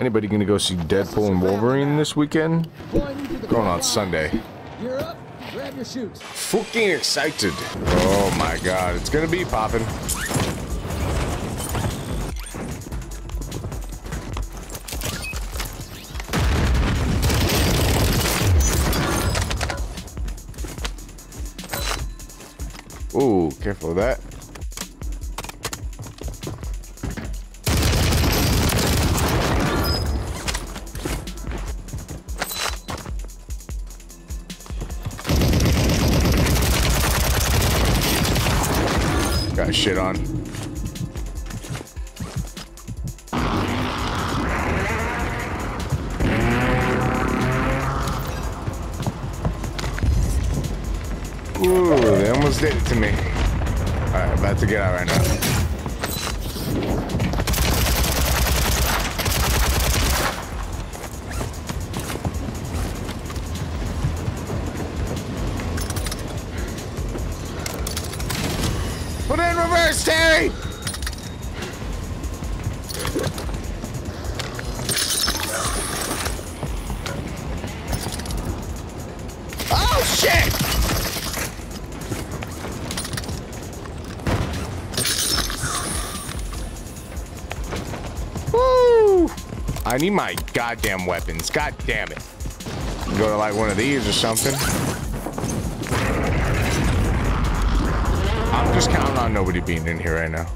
Anybody gonna go see Deadpool and Wolverine this weekend? Going on Sunday. You're up. Grab your shoes. Fucking excited. Oh my god, it's gonna be popping. Ooh, careful of that. Shit on. Ooh, they almost did it to me. Alright, about to get out right now. Reverse, Terry! Oh, shit! Woo! I need my goddamn weapons. God damn it. Go to like one of these or something. I'm just counting on nobody being in here right now.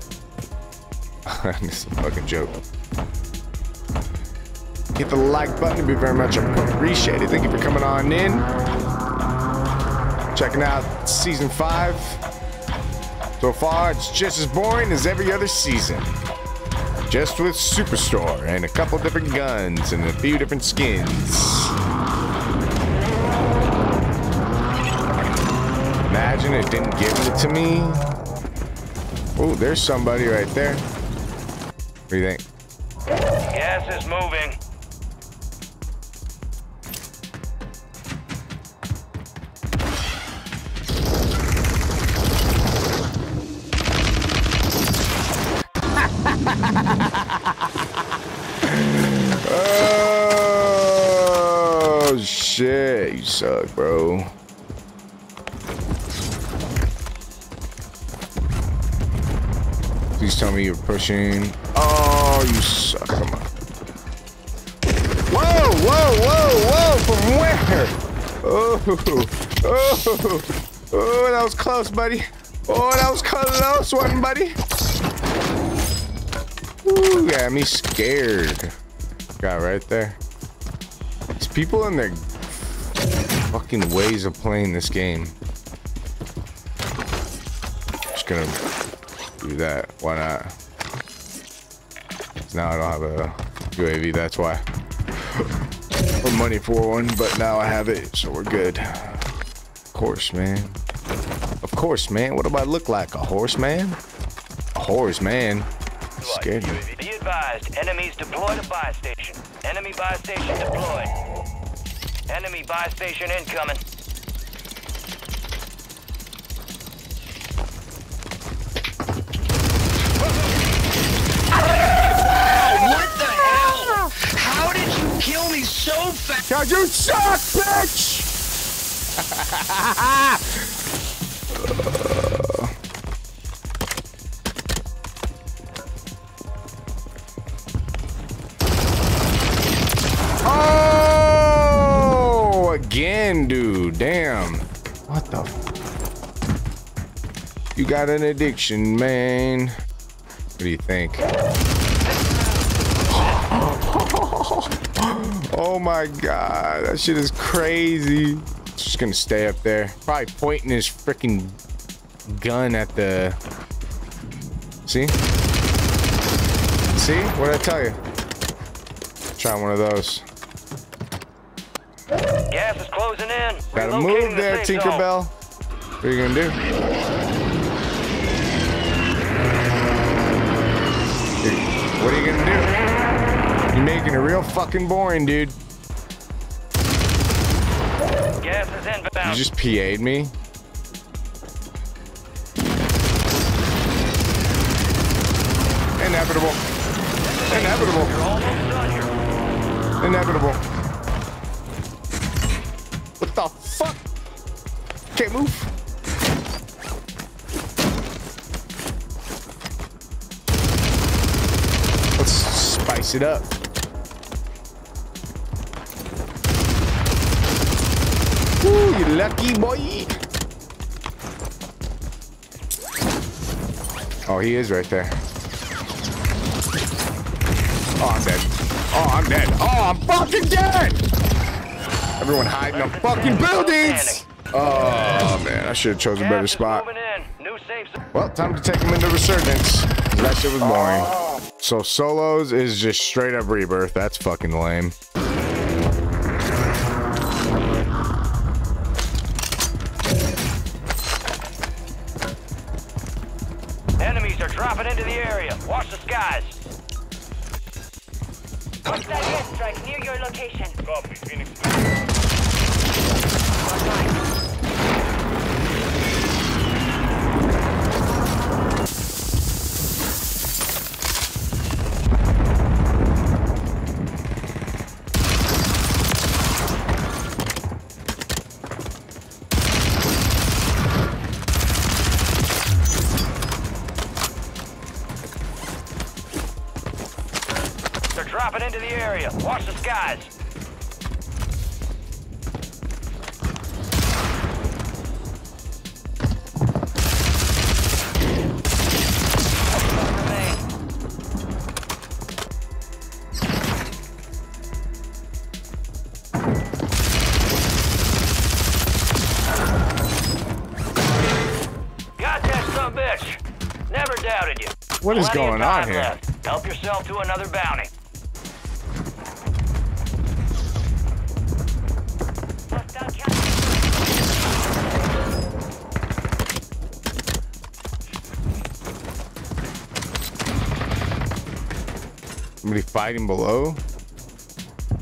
is a fucking joke. Hit the like button, it'd be very much appreciated. Thank you for coming on in. Checking out season five. So far, it's just as boring as every other season. Just with Superstore and a couple different guns and a few different skins. Imagine it didn't give it to me. Oh, there's somebody right there. What do you think? Gas is moving. Oh shit, you suck, bro. Please tell me you're pushing. Oh, you suck. Come on. Whoa, whoa, whoa, whoa! From where? Oh, oh, oh! That was close, buddy. Oh, that was close one, buddy. Ooh, got me scared. Got right there. It's people in their fucking ways of playing this game. Just gonna do that. Why not? Now I don't have a UAV, that's why. Or money for one, but now I have it, so we're good. Of course, man. Of course, man. What do I look like? A horse man? A horse man. Scared me. Be advised, enemies deploy to buy station. Enemy buy station deployed. Enemy buy station incoming. So fast? God, you suck, bitch! oh, again, dude. Damn. What the? F you got an addiction, man. What do you think? Oh my god, that shit is crazy. Just gonna stay up there. Probably pointing his freaking gun at the. See? See? What did I tell you? Try one of those. Gas is closing in. Gotta Relocating move the there, zone. Tinkerbell. What are you gonna do? What are you gonna do? Making it real fucking boring, dude. Gas is You just PA'd me. Inevitable. Inevitable. You're almost done here. inevitable. What the fuck? Can't move. Let's spice it up. Lucky boy. Oh, he is right there. Oh, I'm dead. Oh, I'm dead. Oh, I'm fucking dead. Everyone hiding in the fucking buildings. Oh, man. I should have chosen a better spot. Moving in. New safe zone. Well, time to take him into Resurgence. That shit was boring. Oh. So solos is just straight up rebirth. That's fucking lame. Watch the. Hostile airstrike near your location. Copy, Phoenix. They're into the area. Watch the skies. Got that son bitch. Never doubted you. What is Plenty going on here? left. Help yourself to another bounty. Somebody fighting below?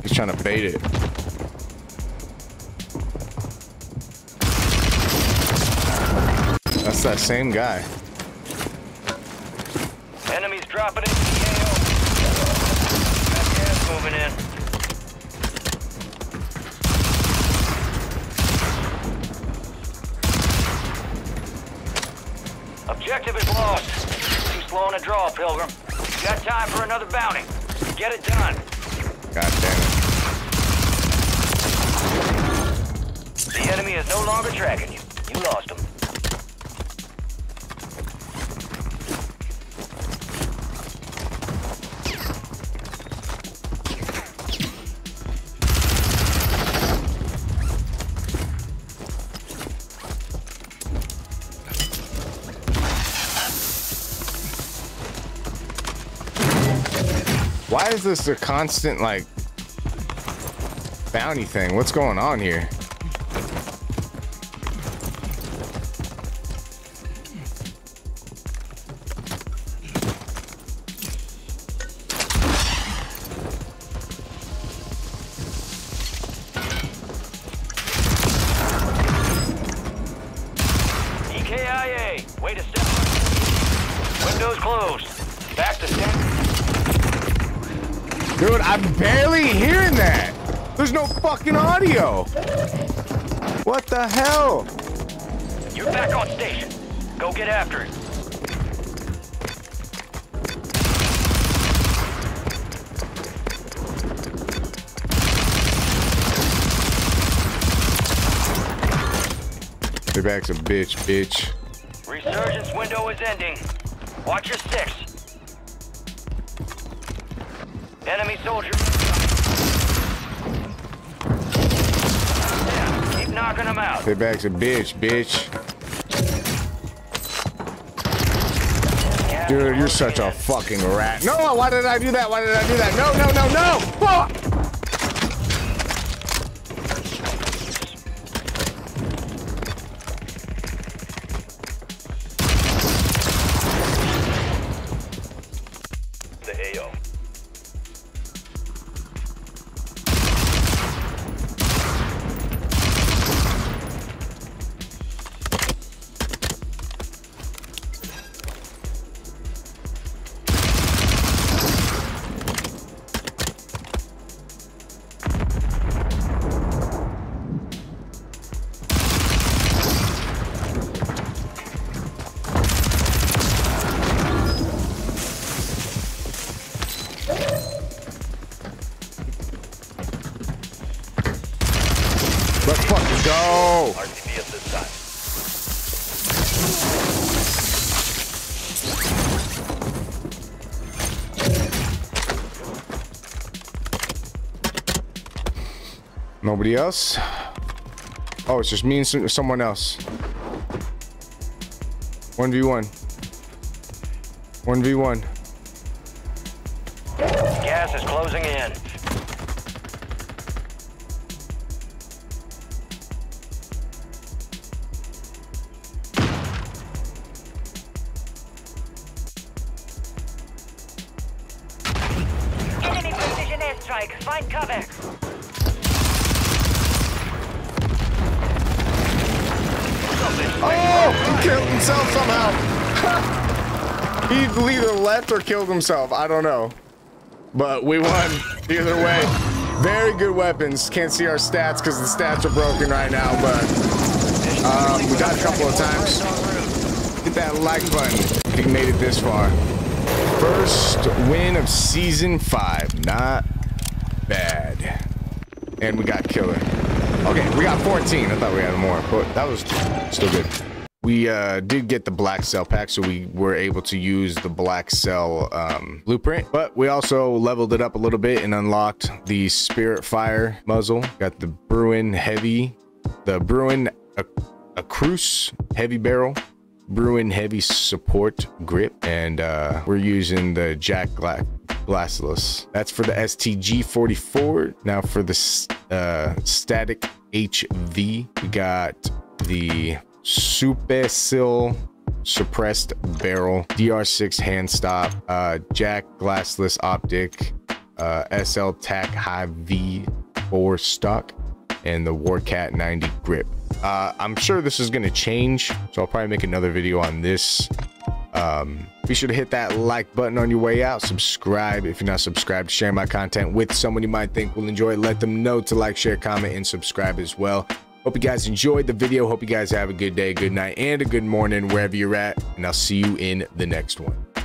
He's trying to bait it. That's that same guy. Enemies dropping gas moving in. Objective is lost. Too slow in a draw, Pilgrim. Got time for another bounty. Get it done. God damn it. The enemy is no longer tracking you. Why is this a constant, like, bounty thing? What's going on here? Dude, I'm barely hearing that. There's no fucking audio. What the hell? You're back on station. Go get after it. Payback's a bitch, bitch. Resurgence window is ending. Watch your six. Enemy soldier. Keep knocking them out. Payback's a bitch, bitch. Dude, you're such a fucking rat. No, why did I do that? Why did I do that? No, no, no, no! Fuck! Go. At this time. Nobody else? Oh, it's just me and some- someone else. 1v1. 1v1. Gas is closing in. Cover. Oh, he killed himself somehow. he either left or killed himself. I don't know. But we won either way. Very good weapons. Can't see our stats because the stats are broken right now, but um, we got a couple of times. Hit that like button if you made it this far. First win of season five. Not bad. And we got killer. Okay, we got 14. I thought we had more, but that was still good. We uh, did get the black cell pack, so we were able to use the black cell um, blueprint. But we also leveled it up a little bit and unlocked the Spirit Fire muzzle. Got the Bruen Heavy, the Bruen a, a Heavy Barrel, Bruen Heavy Support Grip, and uh, we're using the JAK Glass Glassless. That's for the STG 44. Now for the uh, Static HV, we got the Supersil suppressed barrel, DR6 hand stop, uh, JAK Glassless optic, uh, SL Tac High V4 stock, and the Warcat 90 grip. Uh, I'm sure this is going to change, so I'll probably make another video on this. Um, be sure to hit that like button on your way out. Subscribe if you're not subscribed. Share my content with someone you might think will enjoy it. Let them know to like, share, comment, and subscribe as well. Hope you guys enjoyed the video. Hope you guys have a good day, good night, and a good morning wherever you're at. And I'll see you in the next one.